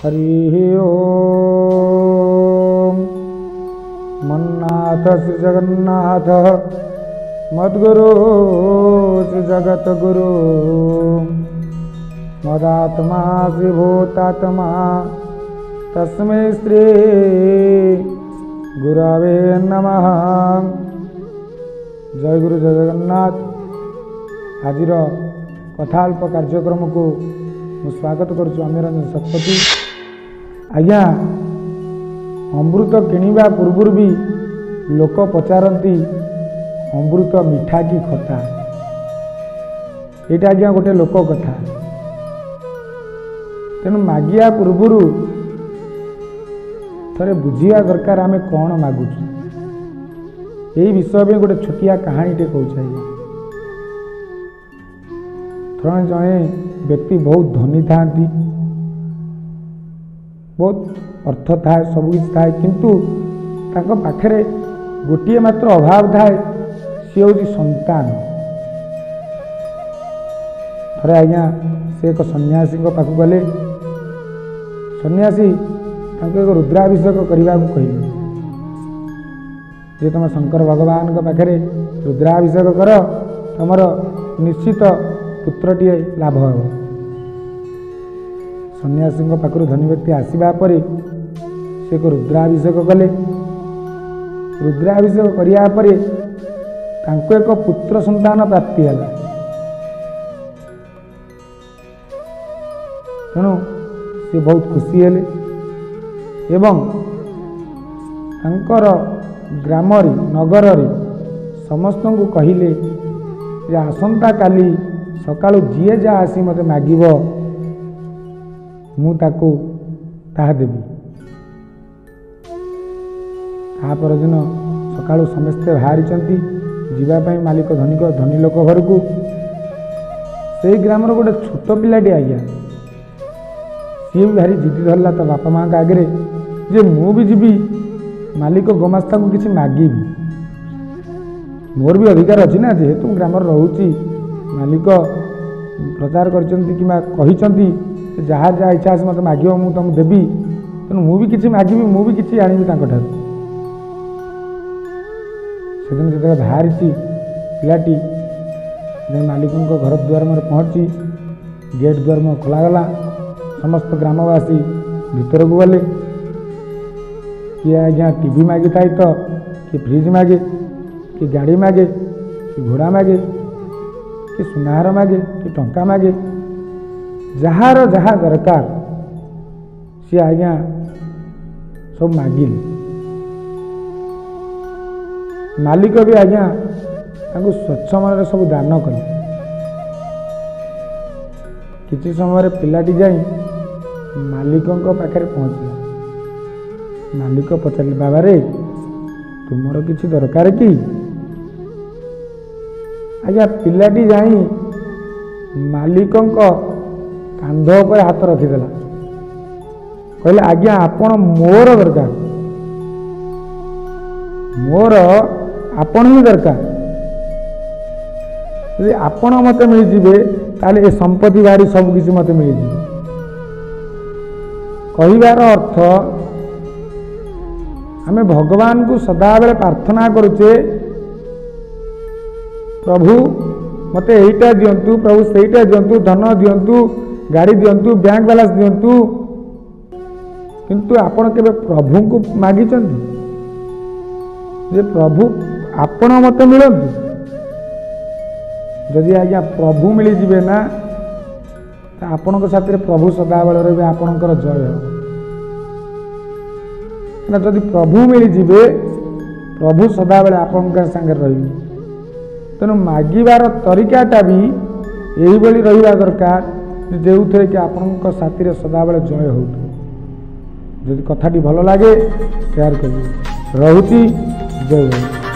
हरिः ॐ मन्नाथ श्रीजगन्नाथ मद्गुरु श्रीजगद्गुरु मदात्मा श्रीभूतात्मा तस्मै श्री गुरवे नमः ଜୟ ଗୁରୁ ଜୟ ଜଗନ୍ନାଥ ଆଜିର କଥାଳ୍ପ କାର୍ଯ୍ୟକ୍ରମକୁ ମୁଁ ସ୍ୱାଗତ କରୁଛୁ ଅମୀରଞ୍ଜନ ଶତପଥୀ ଆଜ୍ଞା ଅମୃତ କିଣିବା ପୂର୍ବରୁ ବି ଲୋକ ପଚାରନ୍ତି ଅମୃତ ମିଠା କି ଖଟା? ଏଇଟା ଆଜ୍ଞା ଗୋଟେ ଲୋକ କଥା। ତେଣୁ ମାଗିବା ପୂର୍ବରୁ ଥରେ ବୁଝିବା ଦରକାର ଆମେ କ'ଣ ମାଗୁଛୁ। ଏହି ବିଷୟ ପାଇଁ ଗୋଟେ ଛୋଟିଆ କାହାଣୀଟେ କହୁଛି ଆଜ୍ଞା। ଥରେ ଜଣେ ବ୍ୟକ୍ତି ବହୁତ ଧନୀ ଥାଆନ୍ତି। ବହୁତ ଅର୍ଥ ଥାଏ ସବୁକିଛି ଥାଏ କିନ୍ତୁ ତାଙ୍କ ପାଖରେ ଗୋଟିଏ ମାତ୍ର ଅଭାବ ଥାଏ ସିଏ ହେଉଛି ସନ୍ତାନ। ଥରେ ଆଜ୍ଞା ସେ ଏକ ସନ୍ନ୍ୟାସୀଙ୍କ ପାଖକୁ ଗଲେ। ସନ୍ନ୍ୟାସୀ ତାଙ୍କୁ ଏକ ରୁଦ୍ରାଭିଷେକ କରିବାକୁ କହିଲେ। ଯେ ତୁମେ ଶଙ୍କର ଭଗବାନଙ୍କ ପାଖରେ ରୁଦ୍ରାଭିଷେକ କର ତୁମର ନିଶ୍ଚିତ ପୁତ୍ରଟିଏ ଲାଭ ହେବ। ସନ୍ନ୍ୟାସୀଙ୍କ ପାଖରୁ ଧନୀ ବ୍ୟକ୍ତି ଆସିବା ପରେ ସେ ଏକ ରୁଦ୍ରାଭିଷେକ କଲେ। ରୁଦ୍ରାଭିଷେକ କରିବା ପରେ ତାଙ୍କୁ ଏକ ପୁତ୍ର ସନ୍ତାନ ପ୍ରାପ୍ତି ହେଲା। ତେଣୁ ସେ ବହୁତ ଖୁସି ହେଲେ ଏବଂ ତାଙ୍କର ଗ୍ରାମରେ ନଗରରେ ସମସ୍ତଙ୍କୁ କହିଲେ ଯେ ଆସନ୍ତାକାଲି ସକାଳୁ ଯିଏ ଯାହା ଆସି ମୋତେ ମାଗିବ ମୁଁ ତାକୁ ତାହା ଦେବି। ତାହା ପରଦିନ ସକାଳୁ ସମସ୍ତେ ବାହାରିଛନ୍ତି ଯିବା ପାଇଁ ମାଲିକ ଧନିକ ଧନୀ ଲୋକ ଘରକୁ। ସେଇ ଗ୍ରାମର ଗୋଟେ ଛୋଟ ପିଲାଟି ଆଜ୍ଞା। ସିଏ ବି ଭାରି ଜିଦି ଧରିଲା ତା ବାପା ମାଆଙ୍କ ଆଗରେ ଯେ ମୁଁ ବି ଯିବି ମାଲିକ ଗୋମାସ୍ତାଙ୍କୁ କିଛି ମାଗିବି। ମୋର ବି ଅଧିକାର ଅଛି ନା ଯେହେତୁ ମୁଁ ଗ୍ରାମରେ ରହୁଛି ମାଲିକ ପ୍ରଚାର କରିଛନ୍ତି କିମ୍ବା କହିଛନ୍ତି ଯାହା ଯାହା ଇଚ୍ଛା ଅଛି ମୋତେ ମାଗିବ ମୁଁ ତୁମକୁ ଦେବି। ତେଣୁ ମୁଁ ବି କିଛି ମାଗିବି ମୁଁ ବି କିଛି ଆଣିବି ତାଙ୍କଠାରୁ। ସେଦିନ ଯେତେବେଳେ ବାହାରିଛି ପିଲାଟି। ସେଦିନ ମାଲିକଙ୍କ ଘର ଦୁଆର ମୋର ପହଞ୍ଚି ଗେଟ୍ ଦୁଆର ମୋ ଖୋଲାଗଲା। ସମସ୍ତ ଗ୍ରାମବାସୀ ଭିତରକୁ ଗଲେ। କିଏ ଆଜ୍ଞା ଟିଭି ମାଗିଥାଏ ତ? କିଏ ଫ୍ରିଜ୍ ମାଗେ? କି ଗାଡ଼ି ମାଗେ? କି ଘୋଡ଼ା ମାଗେ? କି ସୁନାହାର ମାଗେ? କି ଟଙ୍କା ମାଗେ? ଯାହାର ଯାହା ଦରକାର ସିଏ ଆଜ୍ଞା ସବୁ ମାଗିଲେ। ମାଲିକ ବି ଆଜ୍ଞା ତାଙ୍କୁ ସ୍ୱଚ୍ଛ ମନରେ ସବୁ ଦାନ କଲେ। କିଛି ସମୟରେ ପିଲାଟି ଯାଇ ମାଲିକଙ୍କ ପାଖରେ ପହଞ୍ଚିଲା। ମାଲିକ ପଚାରିଲେ ବାବାରେ ତୁମର କିଛି ଦରକାର କି? ଆଜ୍ଞା ପିଲାଟି ଯାଇ ମାଲିକଙ୍କ କାନ୍ଧ ଉପରେ ହାତ ରଖିଦେଲା। କହିଲେ ଆଜ୍ଞା ଆପଣ ମୋର ଦରକାର। ମୋର ଆପଣ ହିଁ ଦରକାର। ଯଦି ଆପଣ ମୋତେ ମିଳିଯିବେ ତାହେଲେ ଏ ସମ୍ପତ୍ତି ବାହାରି ସବୁ କିଛି ମୋତେ ମିଳିଯିବ। କହିବାର ଅର୍ଥ ଆମେ ଭଗବାନଙ୍କୁ ସଦାବେଳେ ପ୍ରାର୍ଥନା କରୁଛେ ପ୍ରଭୁ ମୋତେ ଏଇଟା ଦିଅନ୍ତୁ ପ୍ରଭୁ ସେଇଟା ଦିଅନ୍ତୁ ଧନ ଦିଅନ୍ତୁ ଗାଡ଼ି ଦିଅନ୍ତୁ ବ୍ୟାଙ୍କ ବାଲାନ୍ସ ଦିଅନ୍ତୁ। କିନ୍ତୁ ଆପଣ କେବେ ପ୍ରଭୁଙ୍କୁ ମାଗିଛନ୍ତି? ଯେ ପ୍ରଭୁ ଆପଣ ମୋତେ ମିଳନ୍ତୁ। ଯଦି ଆଜ୍ଞା ପ୍ରଭୁ ମିଳିଯିବେ ନା ତ ଆପଣଙ୍କ ସାଥିରେ ପ୍ରଭୁ ସଦାବେଳେ ରହିବେ ଆପଣଙ୍କର ଜୟ। ହେବ ନା ଯଦି ପ୍ରଭୁ ମିଳିଯିବେ ପ୍ରଭୁ ସଦାବେଳେ ଆପଣଙ୍କ ସାଙ୍ଗରେ ରହିବେ। ତେଣୁ ମାଗିବାର ତରିକାଟା ବି ଏହିଭଳି ରହିବା ଦରକାର। ଯେଉଁଥିରେ କି ଆପଣଙ୍କ ସାଥିରେ ସଦାବେଳେ ଜୟ ହେଉଥିବ। ଯଦି କଥାଟି ଭଲ ଲାଗେ ସେୟାର କରିବେ। ରହୁଛି ଜୟ ଜଗନ୍ନାଥ।